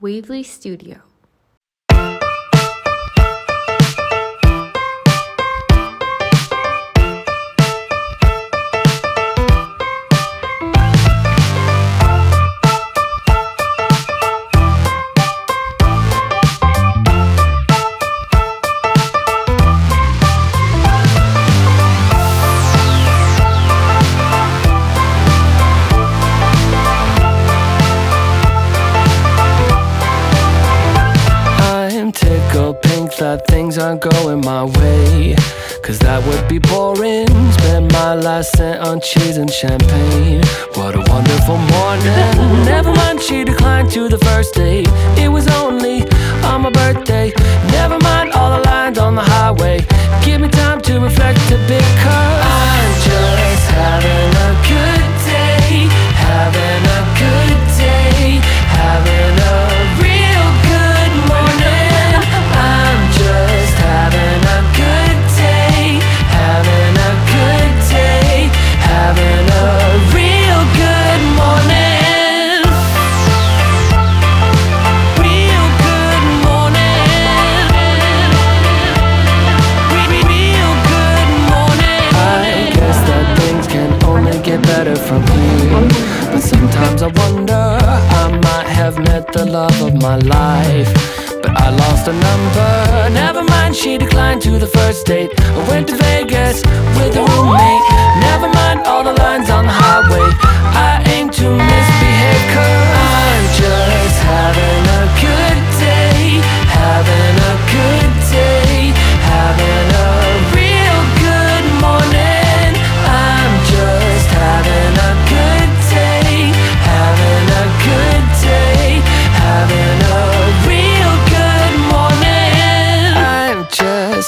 Wavelee Studio. That things aren't going my way. Cause that would be boring. Spend my last cent on cheese and champagne. What a wonderful morning. Never mind, she declined to the first date. It was only on my birthday. Never mind all the lines on the highway. Give me time to reflect a bit, from. But sometimes I wonder, I might have met the love of my life. But I lost a number. Never mind, she declined to the first date. I went to Vegas with a roommate. Never mind all the lines on the highway.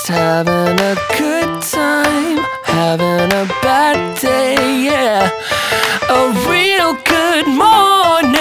Just having a good time, having a bad day, yeah. A real good morning.